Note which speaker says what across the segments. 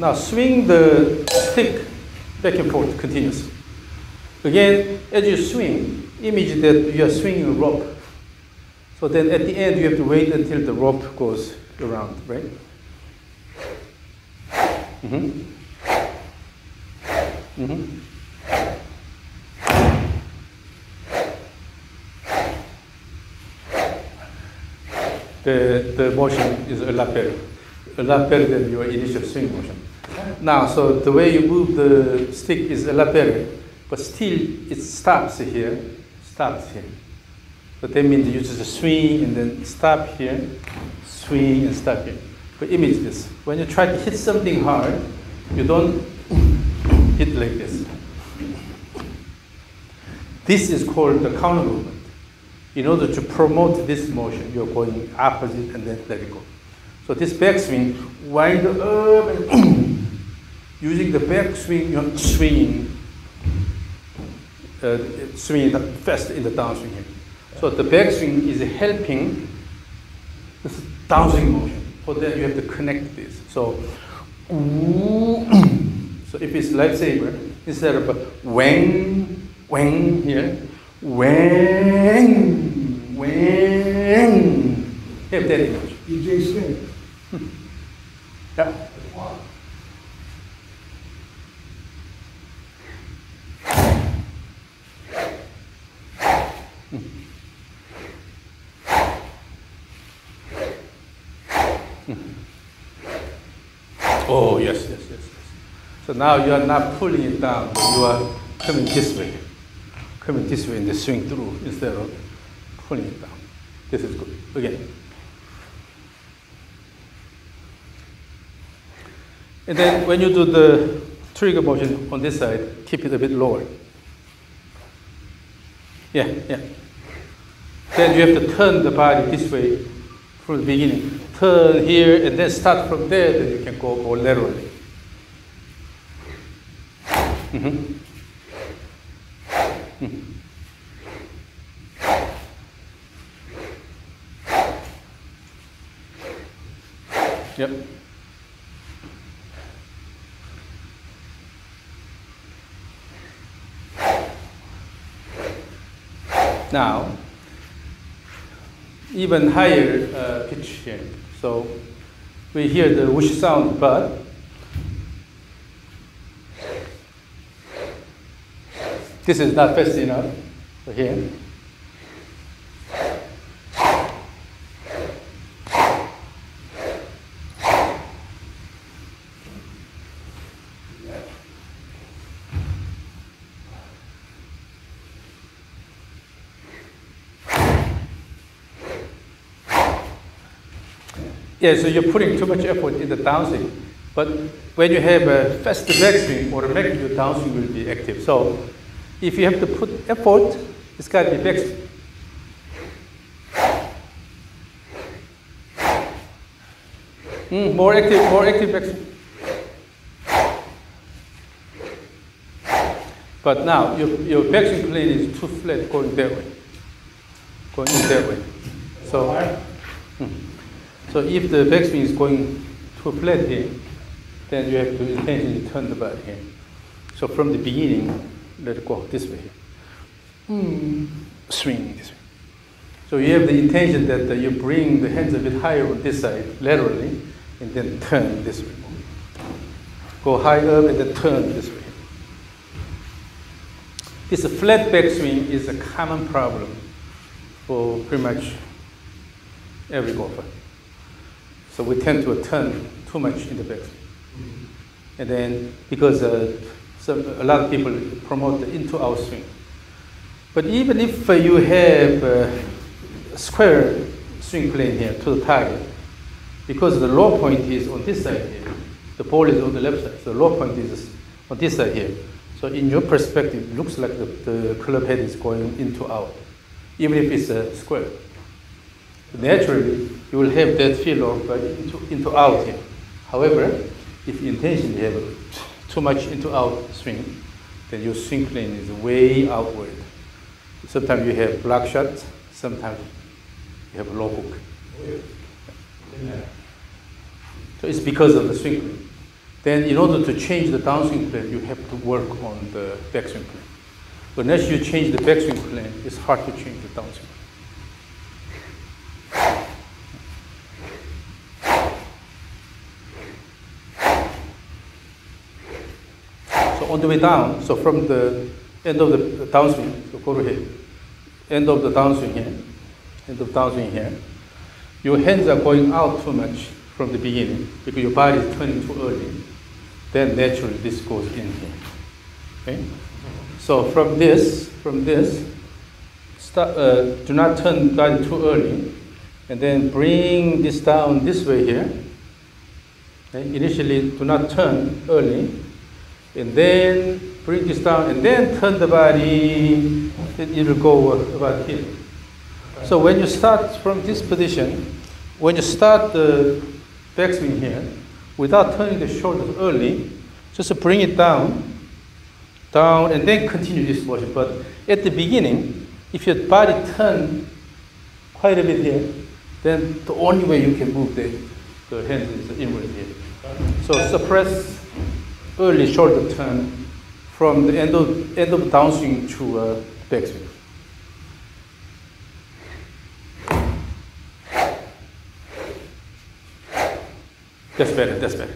Speaker 1: Now swing the stick back and forth continuously. Again, as you swing, image that you are swinging a rope. So then at the end, you have to wait until the rope goes around, right? Mm-hmm. Mm-hmm. The, the motion is a lot better, a lot better than your initial swing motion. Now, so the way you move the stick is a lot but still it stops here, stops here. So that means you just swing and then stop here, swing and stop here. But image this. When you try to hit something hard, you don't hit like this. This is called the counter movement. In order to promote this motion, you're going opposite and then let it go. So this backswing, wind up and using the backswing, you're swinging, uh, swinging fast in the downswing here. So the back swing is helping this downswing motion. For that you have to connect this. So, so if it's lifesaver, instead of wang, wang here, wang, wang, have that image.
Speaker 2: DJ Smith.
Speaker 1: Yeah. Oh, yes, yes, yes, yes. So now you are not pulling it down, you are coming this way. Coming this way and the swing through instead of pulling it down. This is good. Again. And then when you do the trigger motion on this side, keep it a bit lower. Yeah, yeah. Then you have to turn the body this way from the beginning. Turn here and then start from there, then you can go more laterally. Mm-hmm. Mhm. Yep. Now, even higher uh, pitch here. So we hear the whoosh sound, but this is not fast enough. for here. Yeah, so you're putting too much effort in the downswing. But when you have a fast backswing, automatically your downswing will be active. So if you have to put effort, it's got to be backswing. Mm, more active, more active backswing. But now your, your backswing plane is too flat going that way, going that way. So. Mm. So if the backswing is going too flat here, then you have to intentionally turn the body here. So from the beginning, let it go this way. Mm. Swing this way. So you have the intention that uh, you bring the hands a bit higher on this side, laterally, and then turn this way. Go high up and then turn this way. This flat backswing is a common problem for pretty much every golfer. So we tend to turn too much in the backswing. And then because uh, a lot of people promote the into out swing. But even if uh, you have a square swing plane here to the target, because the low point is on this side here, the ball is on the left side, so the low point is on this side here. So in your perspective, it looks like the, the club head is going into out, even if it's a square. Naturally, you will have that feel of uh, into, into out here. However, if you intentionally have too much into out swing, then your swing plane is way outward. Sometimes you have block shots, sometimes you have a low hook. So it's because of the swing plane. then in order to change the downswing plane, you have to work on the backswing plane. But unless you change the backswing plane, it's hard to change the downswing. So on the way down, so from the end of the downswing, so go to here, end of the downswing here, end of downswing here, your hands are going out too much from the beginning because your body is turning too early. Then naturally this goes in here. Okay? So from this, from this, start, uh, do not turn body too early, and then bring this down this way here. Okay? Initially, do not turn early, and then bring this down, and then turn the body. Then it will go about here. So when you start from this position, when you start the backswing here, without turning the shoulders early, just bring it down, down, and then continue this motion. But at the beginning, if your body turn quite a bit here, then the only way you can move the, the hands is inward here. So suppress early shoulder turn from the end of, end of downswing to uh, backswing. That's better, that's better.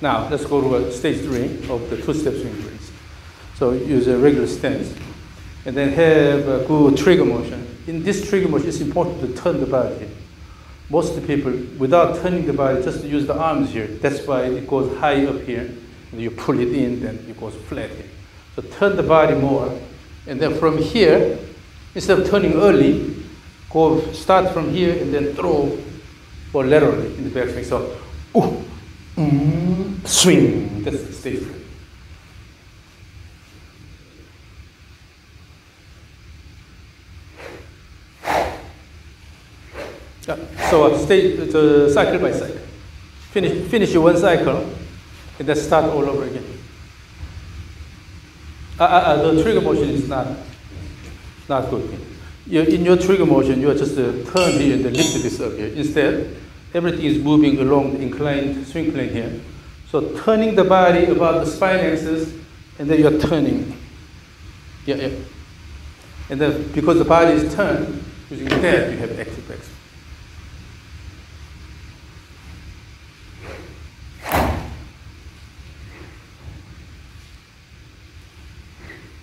Speaker 1: Now, let's go to uh, stage three of the two-step swing brace. So use a regular stance, and then have a good trigger motion. In this trigger motion, it's important to turn the body. Most of the people, without turning the body, just use the arms here. That's why it goes high up here, and you pull it in, then it goes flat here. So turn the body more, and then from here, instead of turning early, go start from here and then throw or laterally in the backswing. So, ooh, mm, swing. That's the stage. Yeah, so uh, stay the cycle by cycle. Finish finish one cycle, and then start all over again. Uh, uh, uh, the trigger motion is not not good in your trigger motion, you are just uh, turn here and lift this up here. Instead, everything is moving along the inclined swing plane here. So turning the body about the spine axis, and then you're turning. Yeah, yeah. And then because the body is turned, using that you have active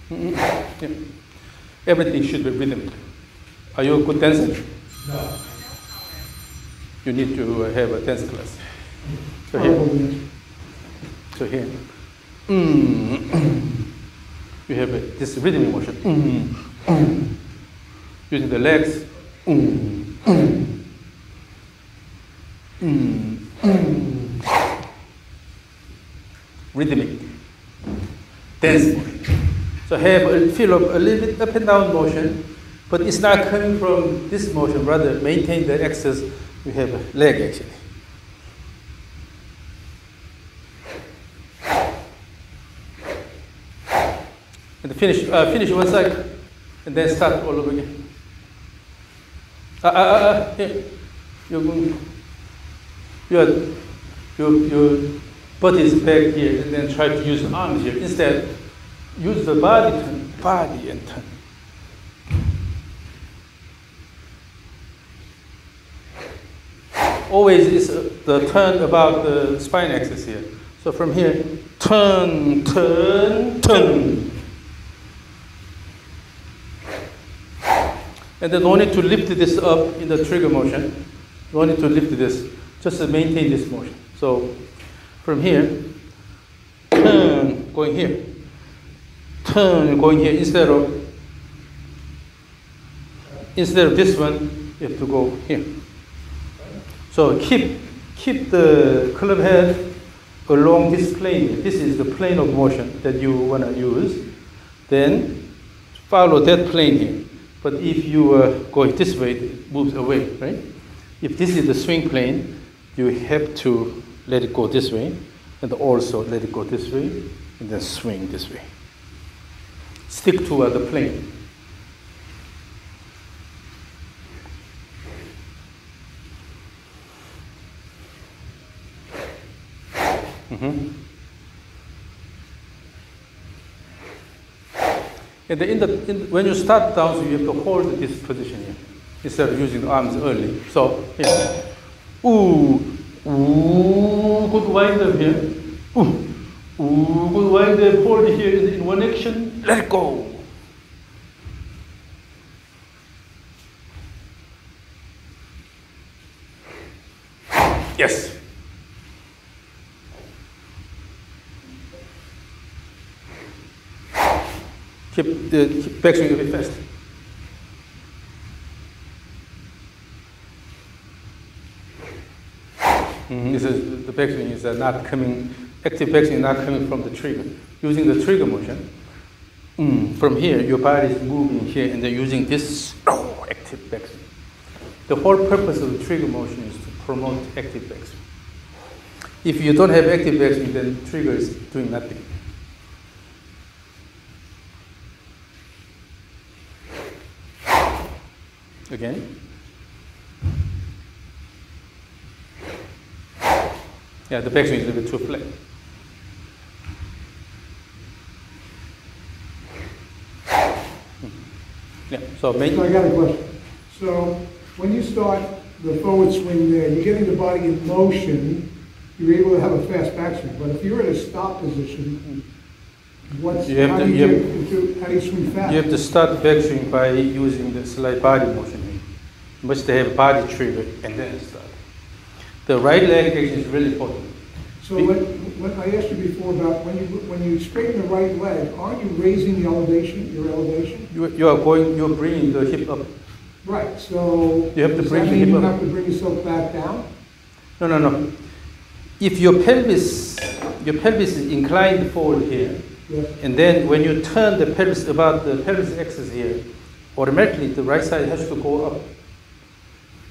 Speaker 1: backswing. Mm-hmm. Yeah. Everything should be rhythmic. Are you a good dancer? No. You need to have a dance class. So here. So here. Mm. You have a, this rhythmic motion. Mm. Using the legs. Mm. Mm. Rhythmic. Dance motion. So have a feel of a little bit up and down motion but it's not coming from this motion, rather maintain the axis, we have a leg actually. And finish, uh, finish one cycle, and then start all over again. Uh, uh, uh here. You're going, your, your, your butt is back here, and then try to use arms here. Instead, use the body turn, body and turn. always is uh, the turn about the spine axis here. So from here, turn, turn, turn. And then no need to lift this up in the trigger motion. No need to lift this, just maintain this motion. So from here, turn, going here. Going here instead of instead of this one, you have to go here. So keep, keep the club head along this plane. This is the plane of motion that you want to use. Then follow that plane here. But if you uh, go this way, it moves away, right? If this is the swing plane, you have to let it go this way, and also let it go this way, and then swing this way stick to uh, the plane. Mm-hmm. And in the, in the, when you start down, you have to hold this position here instead of using the arms early. So, yeah. Ooh, ooh, good wind up here. Ooh, ooh, good wind up, hold here in, in one action. Let it go. Yes. Keep the keep backswing a bit fast. Mm, this is the backswing is uh, not coming. Active backswing not coming from the trigger. Using the trigger motion, mm, from here your body is moving here, and then using this active backswing. The whole purpose of the trigger motion is to promote active backswing. If you don't have active backswing, then trigger is doing nothing. Again. Yeah, the backswing is a bit too flat. Yeah, so
Speaker 2: So I got a question. So when you start the forward swing there, you're getting the body in motion, you're able to have a fast backswing. But if you're in a stop position, what's,
Speaker 1: You have
Speaker 2: how
Speaker 1: to-
Speaker 2: do you,
Speaker 1: you
Speaker 2: get into- how do you swing fast?
Speaker 1: you have to start backswing by using the slight body motion here. You must have a body trigger and then start. The right leg action is really important.
Speaker 2: So when, when I asked you before about when you, when you straighten the right leg, aren't you raising the elevation, your elevation?
Speaker 1: You, you are going, you're bringing the hip up.
Speaker 2: Right, so.
Speaker 1: You have to bring the hip
Speaker 2: you
Speaker 1: up.
Speaker 2: have to bring yourself back down?
Speaker 1: No, no, no. If your pelvis, your pelvis is inclined forward here,
Speaker 2: Yes.
Speaker 1: and then when you turn the pelvis about the pelvis axis here, automatically the right side has to go up.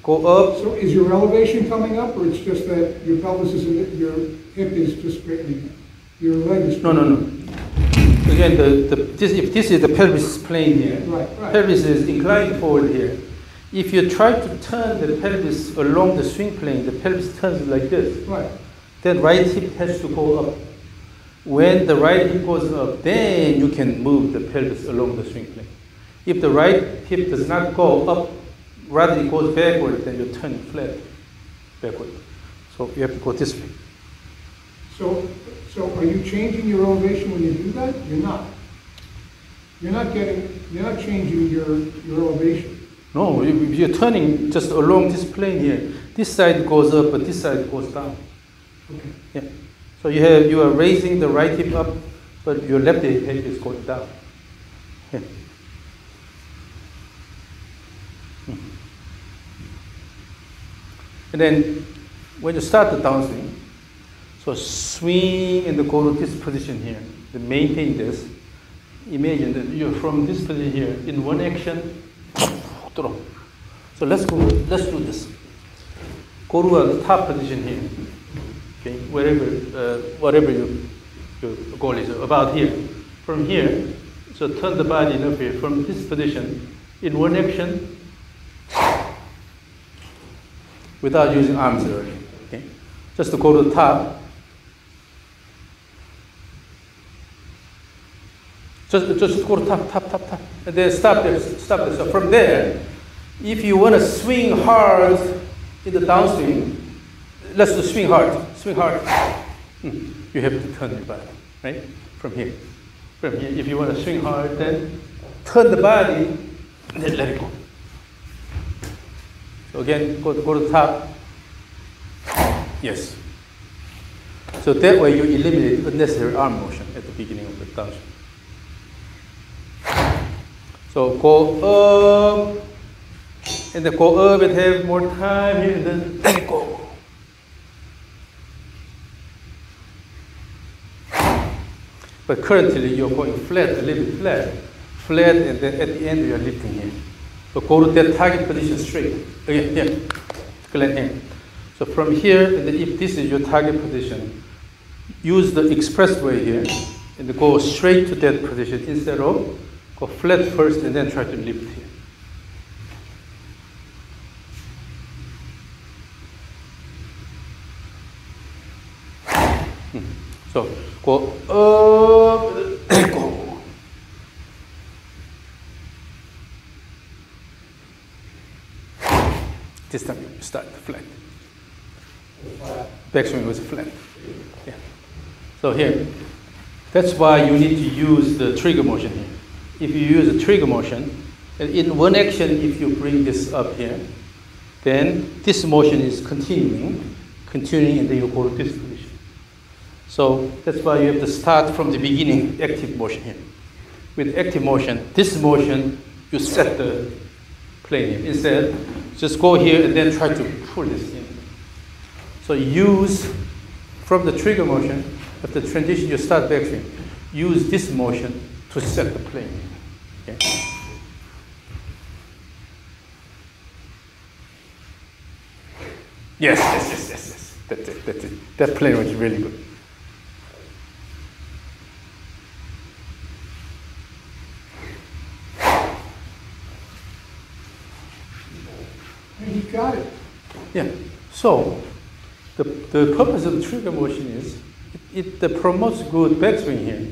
Speaker 1: Go up.
Speaker 2: So is your elevation coming up, or it's just that your pelvis is, in- your hip is just straightening? Your leg is?
Speaker 1: No, no, no. Again, the, the, this, if this is the pelvis plane here,
Speaker 2: Right, right.
Speaker 1: pelvis is inclined forward here. If you try to turn the pelvis along the swing plane, the pelvis turns like this.
Speaker 2: Right,
Speaker 1: Then right hip has to go up. When the right hip goes up, then you can move the pelvis along the swing plane. If the right hip does not go up, rather it goes backward, then you turn it flat backward. So you have to go this way.
Speaker 2: So, so are you changing your elevation when you do that? You're not. You're not getting, you're not changing your, your elevation.
Speaker 1: No, you- you're turning just along this plane here. This side goes up, but this side goes down.
Speaker 2: Okay.
Speaker 1: Yeah. So you have you are raising the right hip up, but your left hip is going down. Yeah. Hmm. And then when you start the downswing, so swing and go to this position here. To maintain this, imagine that you're from this position here in one action, throw. So let's go. Let's do this. Go to top position here. Okay, wherever, uh, whatever your, your goal is, about here. From here, so turn the body up here from this position in one action without using arms already. Okay, just to go to the top. Just, just go tap, tap, top, top, and then stop there, stop there. So from there, if you want to swing hard in the downswing, let's do swing hard, swing hard. Hmm, You have to turn your body, right? From here. From here. If you want to swing hard, then turn the body, then let it go. So again, go go to the top. Yes. So that way you eliminate unnecessary arm motion at the beginning of the downswing. So go up, and then go up and have more time here, then it go. But currently you're going flat, a little bit flat, flat, and then at the end you're lifting here. So go to that target position straight. Again, here, glad hand. So from here, and then if this is your target position, use the expressway here, and go straight to that position instead of go flat first and then try to lift here. Hmm. So go up, go. This time you start flat. Backswing was flat. Yeah. So here, that's why you need to use the trigger motion here. If you use a trigger motion, in one action, if you bring this up here, then this motion is continuing, continuing, and then you go to this position. So that's why you have to start from the beginning, active motion here. With active motion, this motion, you set the plane here. Instead, just go here and then try to pull this in. So use from the trigger motion, the transition you start backswing, use this motion to set the plane. Okay? Yes, yes, yes, yes, yes. That's it, that's it. That plane was really good.
Speaker 2: And he got it.
Speaker 1: Yeah. So the, the purpose of the trigger motion is it, it promotes good backswing here.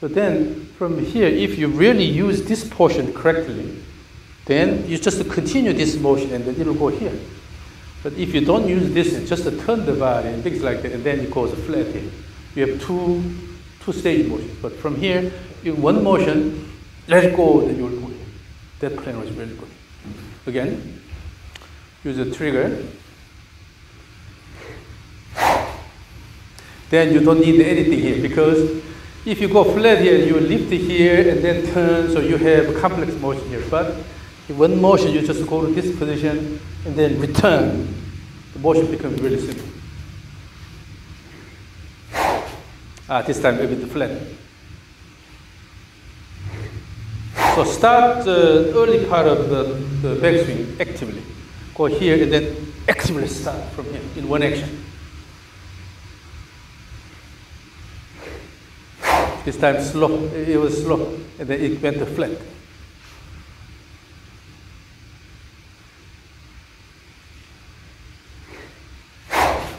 Speaker 1: So then from here, if you really use this portion correctly, then you just continue this motion and then it'll go here. But if you don't use this and just turn the body and things like that, and then it goes flat here. You have two, two stage motions. But from here, in one motion, let go, then you'll go. That plan was really good. Again, use the trigger. Then you don't need anything here because if you go flat here, you lift it here and then turn, so you have a complex motion here. But in one motion, you just go to this position and then return. The motion becomes really simple. Ah, this time a bit flat. So start the early part of the, the backswing actively. Go here and then actively start from here in one action. This time slow, it was slow, and then it went flat.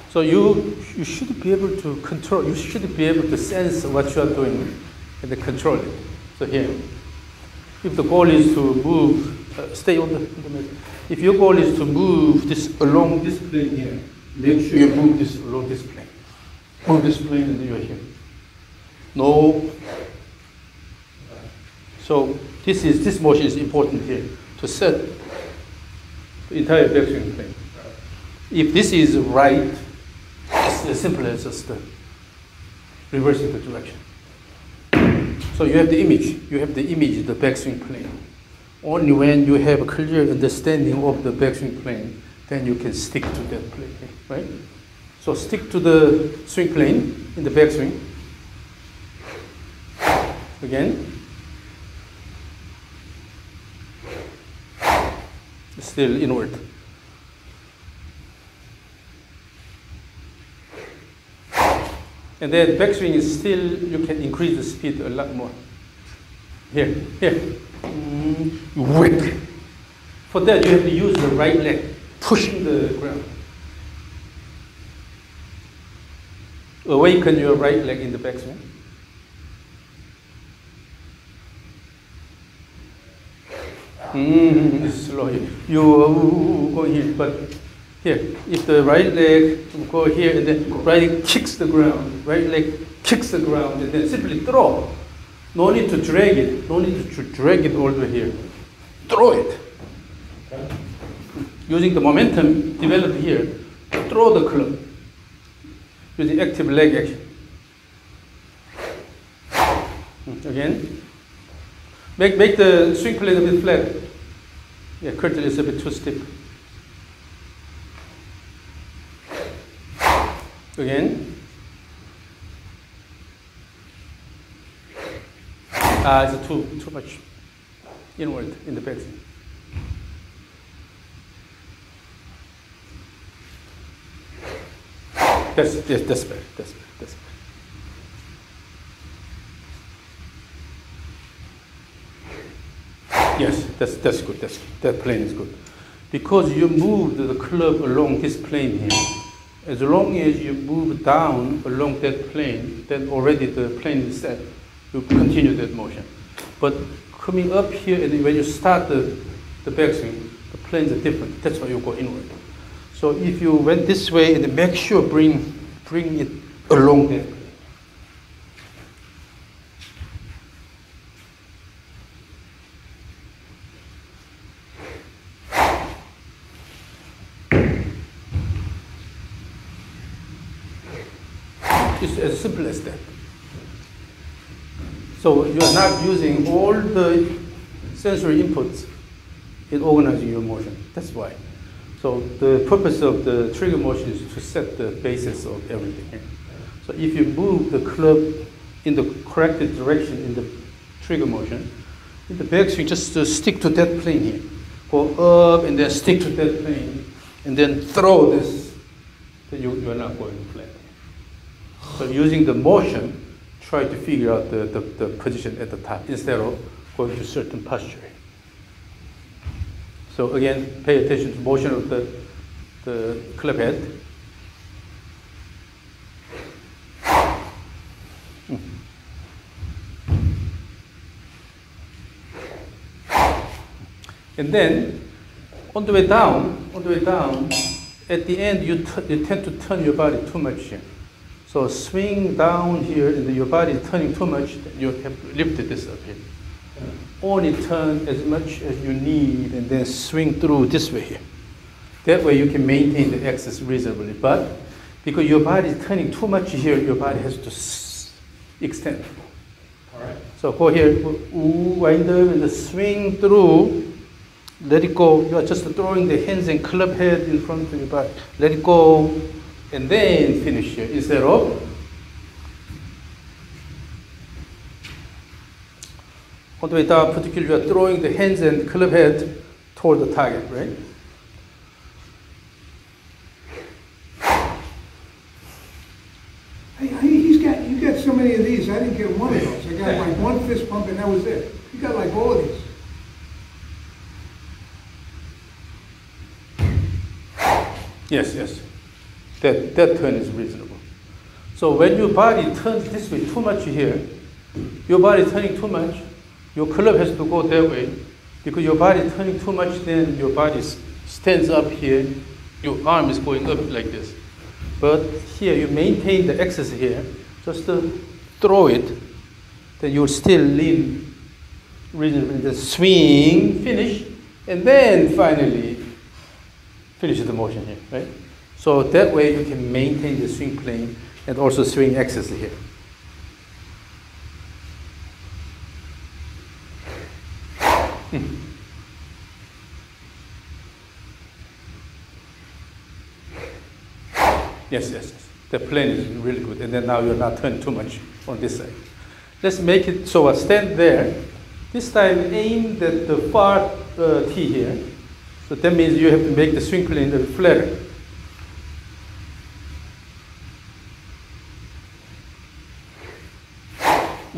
Speaker 1: So you, you should be able to control, you should be able to sense what you are doing and control it. So here, if the goal is to move, uh, stay on the, the. If your goal is to move this along this plane here, make sure you move this along this plane. Move this plane and you're here. No. So this is this motion is important here to set the entire backswing plane. If this is right, it's as simple as just reversing the direction. So you have the image. You have the image of the backswing plane. Only when you have a clear understanding of the backswing plane, then you can stick to that plane, right? So stick to the swing plane in the backswing. Again. Still inward. And then backswing is still, you can increase the speed a lot more. Here, here. Mm, whip. For that, you have to use the right leg, pushing the ground. Awaken your right leg in the backswing. It's. You go here, but here, if the right leg go here and then right leg kicks the ground, right leg kicks the ground and then simply throw. No need to drag it, no need to drag it all the way here. Throw it. Using the momentum developed here, throw the club. Using active leg action. Hmm, again. Make, make the swing plane a bit flat. Yeah, curtain is a bit too stiff. Again. Ah, it's too, too much inward in the. That's, that's, that's better, that's better, that's better. Yes, that's, that's good, that's, that plane is good. Because you move the club along this plane here, As long as you move down along that plane, then already the plane is set. You continue that motion. But coming up here, and when you start the, the backswing, the planes are different. That's why you go inward. So if you went this way, and make sure bring bring it along there. It's as simple as that. So you are not using all the sensory inputs in organizing your motion. That's why. So the purpose of the trigger motion is to set the basis of everything. So if you move the club in the correct direction in the trigger motion, in the backswing, just uh, stick to that plane here. Go up and then stick to that plane, and then throw this, then you, you're not going flat. So using the motion, try to figure out the, the, the position at the top instead of going to certain posture. So again, pay attention to motion of the, the club head. And then, on the way down, on the way down, at the end, you, you tend to turn your body too much here. So swing down here, and your body is turning too much, you have lifted this up here. Only turn as much as you need, and then swing through this way here. That way you can maintain the axis reasonably. But because your body is turning too much here, your body has to extend.
Speaker 3: All right.
Speaker 1: So go here, wind up and swing through. Let it go. You are just throwing the hands and club head in front of your body. Let it go, and then finish here instead of. On the way down, particularly, you are throwing the hands and club head toward the target, right?
Speaker 2: Hey, he's got, you got so many of these, I didn't get one of those. I got like one fist pump and that was it. You got like all of these.
Speaker 1: Yes, yes. That, that turn is reasonable. So when your body turns this way too much here, your body turning too much, your club has to go that way. Because your body turning too much, then your body stands up here, your arm is going up like this. But here you maintain the axis here, just to throw it, then you'll still lean reasonably, then swing, finish, and then finally finish the motion here, right? So that way you can maintain the swing plane and also swing axis here. Hmm. Yes, yes, yes. The plane is really good, and then now you're not turning too much on this side. Let's make it so I stand there. This time aim at the far uh, tee here. So that means you have to make the swing plane little flatter.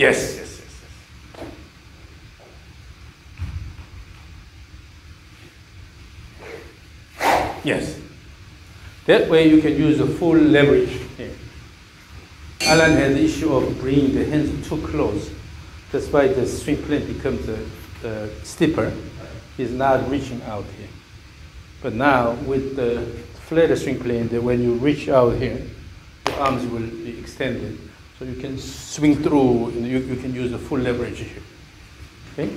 Speaker 1: Yes, yes, yes, yes. Yes. That way you can use the full leverage here. Alan had the issue of bringing the hands too close. That's why the swing plane becomes uh, steeper. He's not reaching out here. But now with the flatter swing plane, when you reach out here, the arms will be extended. So you can swing through you, you can use the full leverage here. Okay?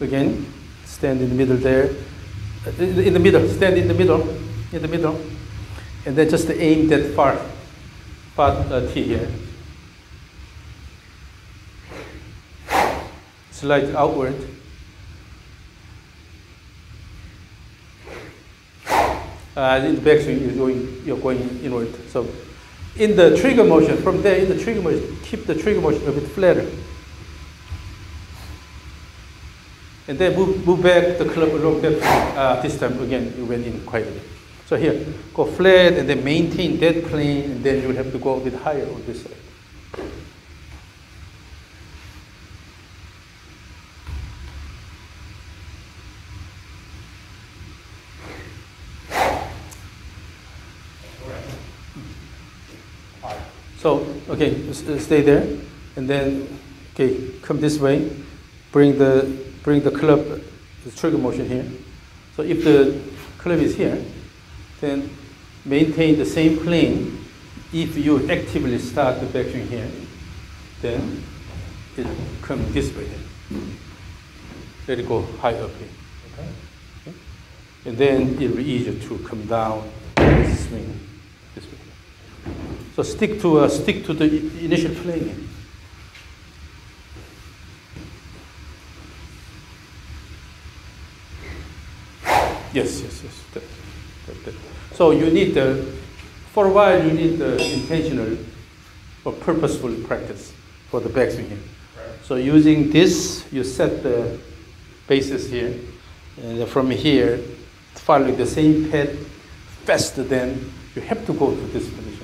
Speaker 1: Again, stand in the middle there. Uh, In the- middle, stand in the middle, in the middle. And then just aim that far, far uh, tee here. Slide outward. Uh, in the backswing, you're going, you're going inward. So in the trigger motion, from there, in the trigger motion, keep the trigger motion a bit flatter. And then move, move back the club along that, uh, this time again, you went in quite a bit. So here, go flat and then maintain that plane, and then you'll have to go a bit higher on this side. So, okay, uh, stay there, and then, okay, come this way, bring the, bring the club, the trigger motion here. So if the club is here, then maintain the same plane. If you actively start the backswing here, then it come this way. Let it go high up here.
Speaker 3: Okay.
Speaker 1: And then it will be easier to come down and swing. So stick to, uh, stick to the initial plane. Yes, yes, yes. that- that- that. So you need the, for a while, you need the intentional or purposeful practice for the backswing here. So using this, you set the basis here, and from here, following the same path faster than you have to go to this position.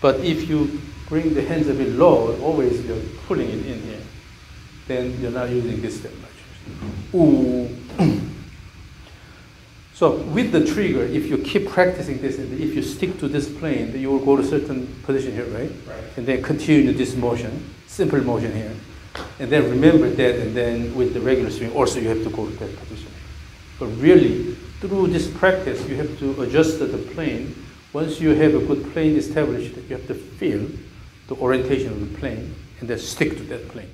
Speaker 1: But if you bring the hands a bit low, always you're pulling it in here, then you're not using this that much. Ooh. So with the trigger, if you keep practicing this, and if you stick to this plane, then you will go to certain position here, right?
Speaker 3: Right.
Speaker 1: And then continue this motion, simple motion here. And then remember that, and then with the regular swing, also you have to go to that position. But really, through this practice, you have to adjust the plane. Once you have a good plane established, you have to feel the orientation of the plane, and then stick to that plane.